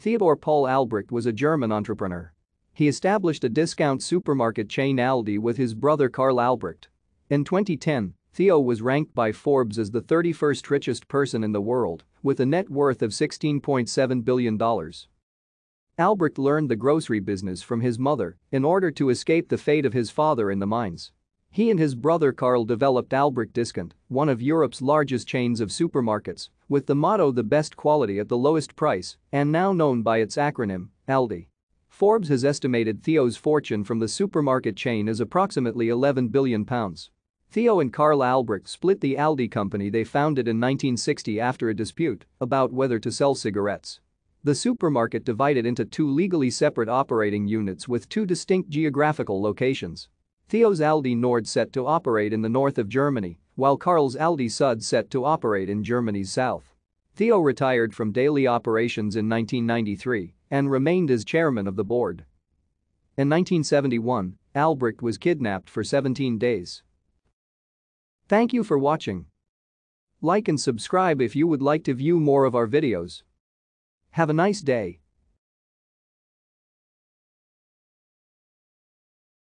Theodor Paul Albrecht was a German entrepreneur. He established a discount supermarket chain Aldi with his brother Karl Albrecht. In 2010, Theo was ranked by Forbes as the 31st richest person in the world, with a net worth of $16.7 billion. Albrecht learned the grocery business from his mother in order to escape the fate of his father in the mines. He and his brother Karl developed Albrecht Discount, one of Europe's largest chains of supermarkets, with the motto the best quality at the lowest price and now known by its acronym, ALDI. Forbes has estimated Theo's fortune from the supermarket chain as approximately 11 billion pounds. Theo and Karl Albrecht split the Aldi company they founded in 1960 after a dispute about whether to sell cigarettes. The supermarket divided into two legally separate operating units with two distinct geographical locations. Theo's Aldi Nord set to operate in the north of Germany, while Karl's Aldi Sud set to operate in Germany's south. Theo retired from daily operations in 1993 and remained as chairman of the board. In 1971, Albrecht was kidnapped for 17 days. Thank you for watching. Like and subscribe if you would like to view more of our videos. Have a nice day.